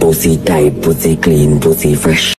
pussy tight, pussy clean, pussy fresh.